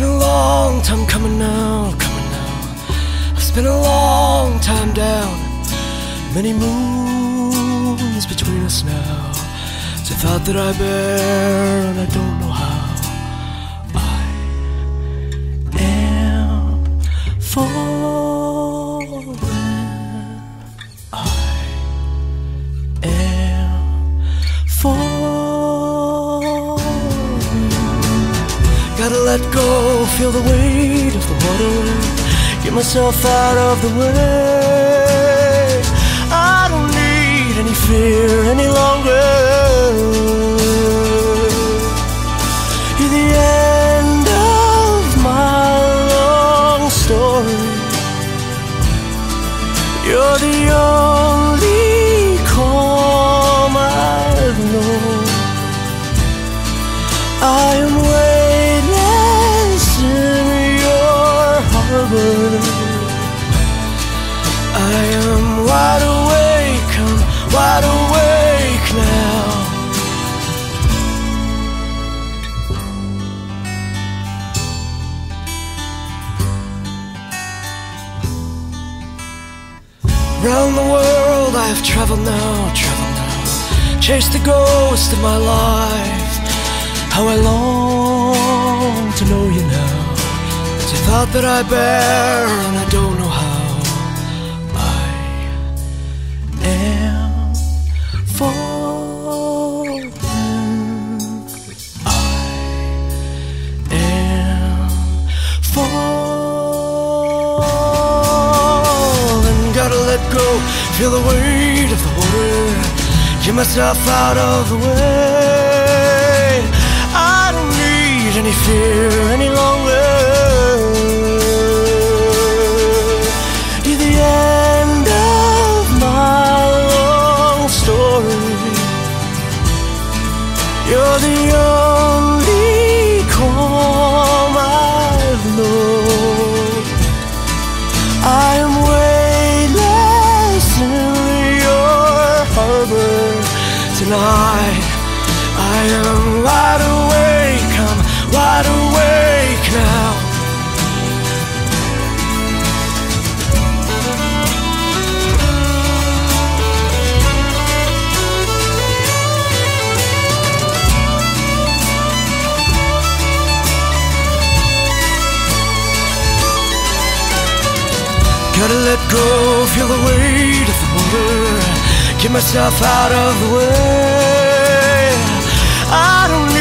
been a long time coming now, coming now. I've spent a long time down, many moons between us now. It's a thought that I bear, and I don't know how. I am falling. Gotta let go, feel the weight of the water. Get myself out of the way. I don't need any fear any Round the world I have traveled now, traveled now. Chased the ghost of my life. How I long to know you now. A thought that I bear and I don't know how. Let go, feel the weight of the water. Get myself out of the way. I don't need any fear any longer. You're the end of my story. You're the tonight. I am wide awake, I'm wide awake now. Gotta let go, feel the weight. Myself out of the way. I don't